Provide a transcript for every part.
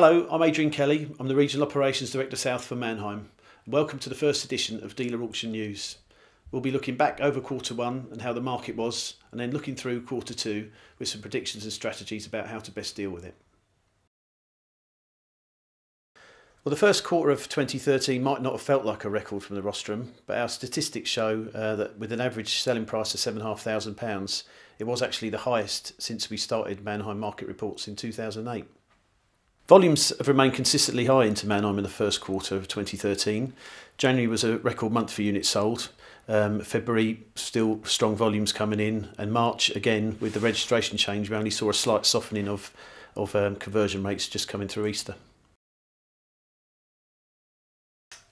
Hello, I'm Adrian Kelly. I'm the Regional Operations Director South for Manheim. Welcome to the first edition of Dealer Auction News. We'll be looking back over quarter one and how the market was, and then looking through quarter two with some predictions and strategies about how to best deal with it. Well, the first quarter of 2013 might not have felt like a record from the rostrum, but our statistics show uh, that with an average selling price of £7,500, it was actually the highest since we started Manheim market reports in 2008. Volumes have remained consistently high into Manheim in the first quarter of 2013. January was a record month for units sold. Um, February, still strong volumes coming in. And March, again, with the registration change, we only saw a slight softening of, of um, conversion rates just coming through Easter.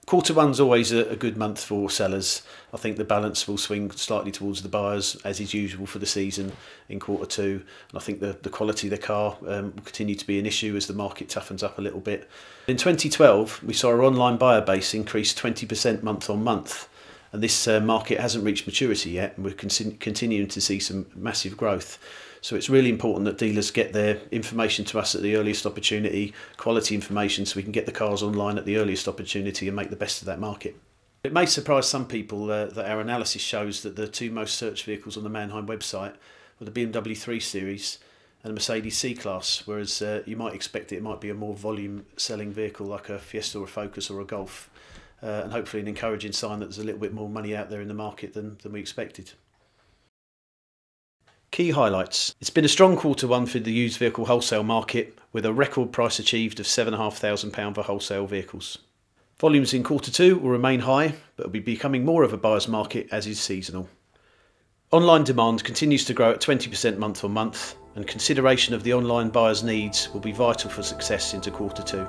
Quarter one's always a, a, good month for sellers. I think the balance will swing slightly towards the buyers, as is usual for the season in quarter two. And I think the, the quality of the car um, will continue to be an issue as the market toughens up a little bit. In 2012, we saw our online buyer base increase 20% month on month. And this uh, market hasn't reached maturity yet, and we're con continuing to see some massive growth. So it's really important that dealers get their information to us at the earliest opportunity, quality information, so we can get the cars online at the earliest opportunity and make the best of that market. It may surprise some people uh, that our analysis shows that the two most searched vehicles on the Manheim website were the BMW 3 Series and the Mercedes C-Class, whereas uh, you might expect it might be a more volume selling vehicle like a Fiesta or a Focus or a Golf. Uh, and hopefully an encouraging sign that there's a little bit more money out there in the market than, than we expected. Key highlights. It's been a strong quarter one for the used vehicle wholesale market with a record price achieved of £7,500 for wholesale vehicles. Volumes in quarter two will remain high but will be becoming more of a buyer's market as is seasonal. Online demand continues to grow at 20% month on month and consideration of the online buyer's needs will be vital for success into quarter two.